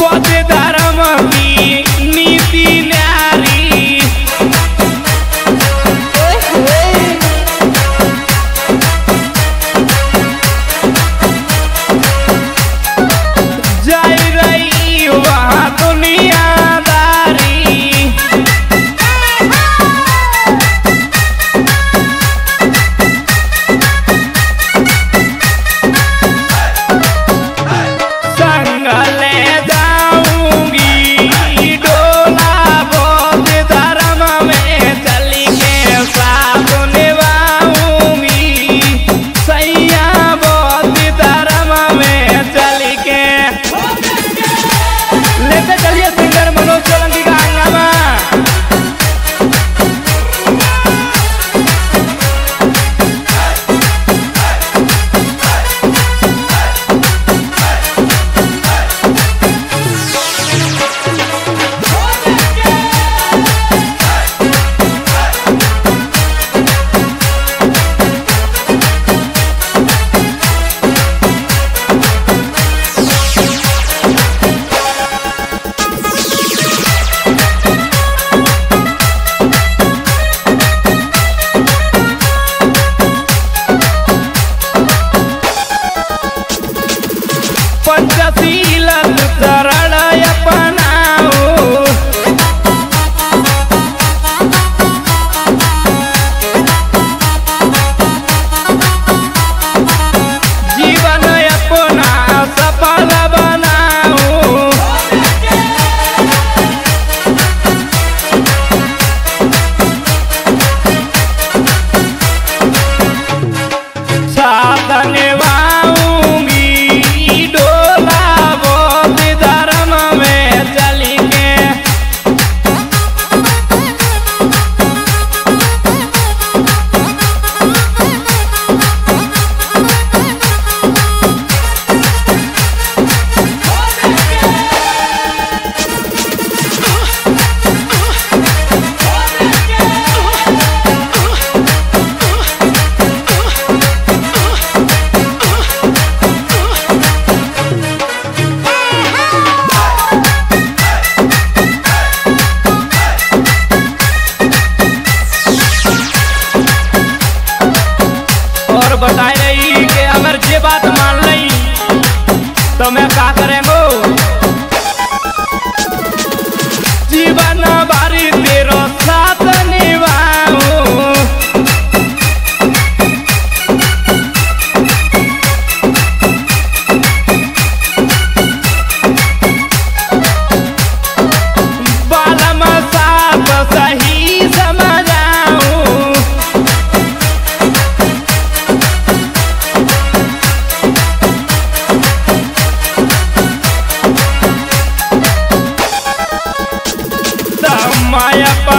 पौधेदार माया पा